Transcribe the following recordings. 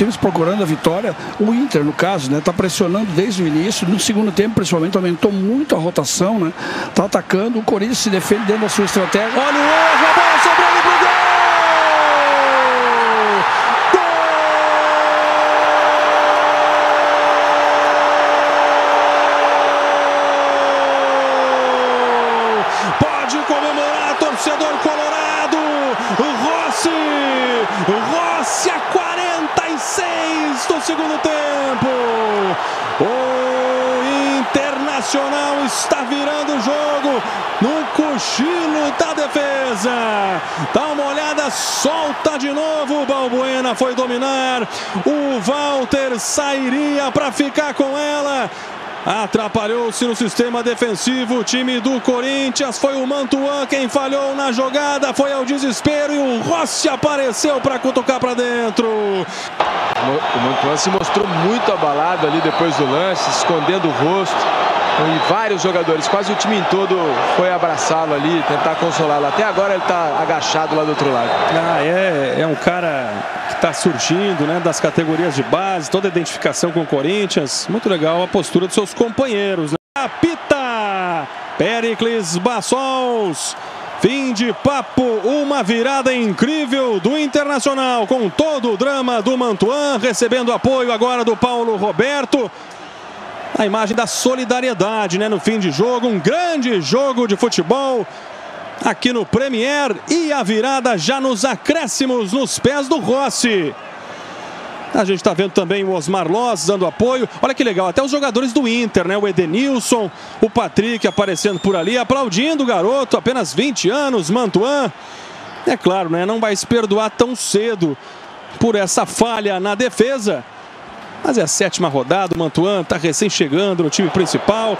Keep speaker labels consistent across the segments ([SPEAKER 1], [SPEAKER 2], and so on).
[SPEAKER 1] times procurando a vitória. O Inter, no caso, né, está pressionando desde o início. No segundo tempo, principalmente, aumentou muito a rotação, né? Está atacando. O Corinthians se defende dentro da sua estratégia.
[SPEAKER 2] Olha o erro, a bola sobrando pro gol! Pode comemorar, torcedor colorado. Rossi, Rossi a 46 do segundo tempo. O Internacional está virando o jogo no cochilo da defesa. Dá uma olhada, solta de novo. O Balbuena foi dominar. O Walter sairia para ficar com ela. Atrapalhou-se no sistema defensivo o time do Corinthians. Foi o Mantuan quem falhou na jogada. Foi ao desespero e o Rossi apareceu para cutucar para dentro.
[SPEAKER 3] O Mantuan se mostrou muito abalado ali depois do lance, escondendo o rosto. E vários jogadores, quase o time todo foi abraçá-lo ali, tentar consolá-lo. Até agora ele está agachado lá do outro lado.
[SPEAKER 2] Ah, é, é um cara que está surgindo, né, das categorias de base, toda a identificação com o Corinthians. Muito legal a postura dos seus companheiros. Né? Apita Pericles Bassols. Fim de papo, uma virada incrível do Internacional, com todo o drama do Mantuan, recebendo apoio agora do Paulo Roberto. A imagem da solidariedade, né, no fim de jogo, um grande jogo de futebol aqui no Premier e a virada já nos acréscimos nos pés do Rossi. A gente está vendo também o Osmar Loz dando apoio. Olha que legal, até os jogadores do Inter, né? O Edenilson, o Patrick aparecendo por ali, aplaudindo o garoto, apenas 20 anos, Mantuan. É claro, né? Não vai se perdoar tão cedo por essa falha na defesa. Mas é a sétima rodada, o Mantuan está recém chegando no time principal.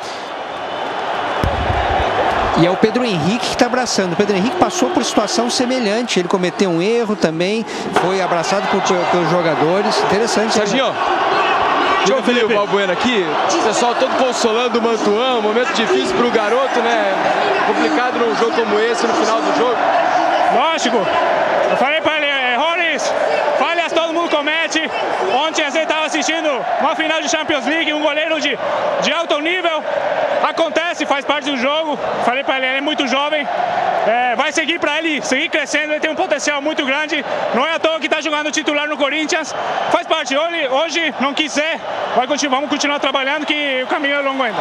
[SPEAKER 4] E é o Pedro Henrique que está abraçando. O Pedro Henrique passou por situação semelhante. Ele cometeu um erro também, foi abraçado por, pelos jogadores. Interessante.
[SPEAKER 3] Serginho, deixa eu ouvir o Balbuena aqui. O pessoal todo consolando o Mantuan. Um momento difícil para o garoto, né? Complicado num jogo como esse, no final do jogo.
[SPEAKER 5] Lógico. Eu falei para ele, errores, falhas todo mundo comete. Ontem a gente assistindo uma final de Champions League, um goleiro de, de alto nível. Acontece, faz parte do jogo. Falei para ele, ele é muito jovem. É, vai seguir para ele seguir crescendo, ele tem um potencial muito grande. Não é à toa que está jogando titular no Corinthians. Faz parte. Hoje, hoje não quis ser, vai continuar, vamos continuar trabalhando que o caminho é longo ainda.